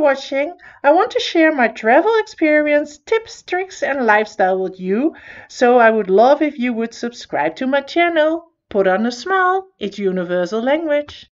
watching. I want to share my travel experience, tips, tricks and lifestyle with you, so I would love if you would subscribe to my channel. Put on a smile, it's universal language.